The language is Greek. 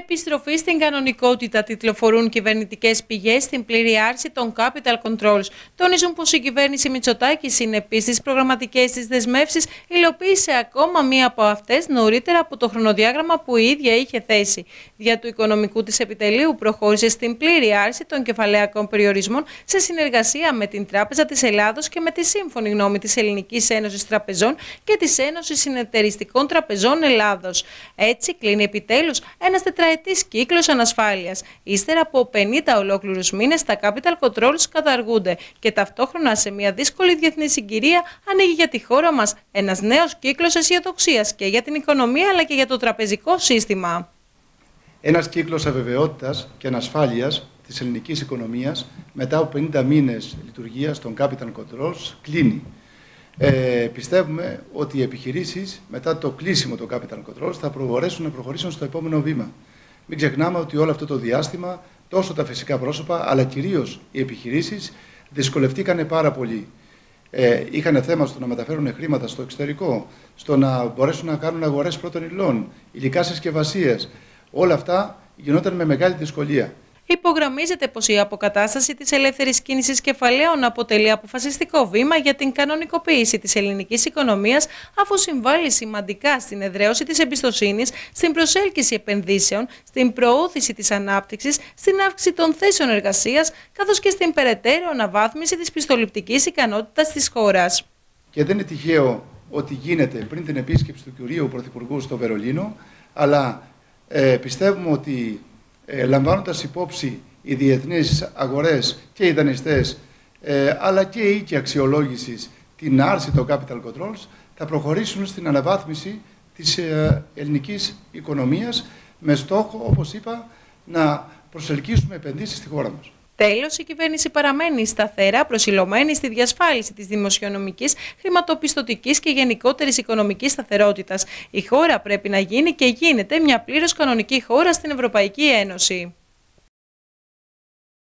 Επιστροφή στην κανονικότητα τιτλοφορούν κυβερνητικές πηγές στην πλήρη άρση των capital controls. Τονίζουν πως η κυβέρνηση Μητσοτάκης συνεπεί στις προγραμματικές της δεσμεύσεις υλοποίησε ακόμα μία από αυτές νωρίτερα από το χρονοδιάγραμμα που η ίδια είχε θέσει. Δια του οικονομικού της επιτελείου προχώρησε στην πλήρη άρση των κεφαλαίακων περιορισμών σε συνεργασία με την Τράπεζα της Ελλάδος και με τη σύμφωνη γνώμη της Ελληνικής Ένωσης Τραπεζών και της Ένωσης Συνεταιριστικών Τραπεζών Ελλάδος. Έτσι κλείνει επιτέλους ένας τετραετής κύκλος ανασφάλειας. Ύστερα από 50 ολόκληρους μήνες, τα capital controls καταργούνται και ταυτόχρονα σε μια δύσκολη διεθνή συγκυρία ανοίγει για τη χώρα μας ένας νέος κύκλος αισιοδοξίας και για την οικονομία αλλά και για το τραπεζικό σύστημα. Ένας κύκλος αβεβαιότητας και ανασφάλειας της ελληνικής οικονομίας μετά από 50 μήνες λειτουργίας των capital controls κλείνει. Ε, πιστεύουμε ότι οι επιχειρήσεις μετά το κλείσιμο των capital controls θα προχωρήσουν να προχωρήσουν στο επόμενο βήμα. Μην ξεχνάμε ότι όλο αυτό το διάστημα τόσο τα φυσικά πρόσωπα αλλά κυρίως οι επιχειρήσεις δυσκολευτήκαν πάρα πολύ. Ε, είχαν θέμα στο να μεταφέρουν χρήματα στο εξωτερικό, στο να μπορέσουν να κάνουν αγορές πρώτων υλών, υλικά συσκευασίε. Όλα αυτά γινόταν με μεγάλη δυσκολία. Υπογραμμίζεται πως η αποκατάσταση της ελεύθερης κίνησης κεφαλαίων αποτελεί αποφασιστικό βήμα για την κανονικοποίηση της ελληνικής οικονομίας, αφού συμβάλλει σημαντικά στην εδραίωση της εμπιστοσύνης, στην προσέλκυση επενδύσεων, στην προώθηση της ανάπτυξης, στην αύξηση των θέσεων εργασίας, καθώς και στην περαιτέρω αναβάθμιση της πιστοληπτικής ικανότητας της χώρας. Και δεν είναι τυχαίο ότι γίνεται πριν την επίσκεψη του κυρίου Πρωθυπουργού στο Βερολίνο, αλλά ε, πιστεύουμε ότι ε, λαμβάνοντας υπόψη οι διεθνείς αγορές και οι δανειστές, ε, αλλά και η οίκη αξιολόγησης, την άρση των capital controls, θα προχωρήσουν στην αναβάθμιση της ε, ελληνικής οικονομίας με στόχο, όπως είπα, να προσελκύσουμε επενδύσεις στη χώρα μας. Τέλος, η κυβέρνηση παραμένει σταθερά προσιλωμένη στη διασφάλιση της δημοσιονομικής, χρηματοπιστωτικής και γενικότερης οικονομικής σταθερότητας. Η χώρα πρέπει να γίνει και γίνεται μια πλήρως κανονική χώρα στην Ευρωπαϊκή Ένωση.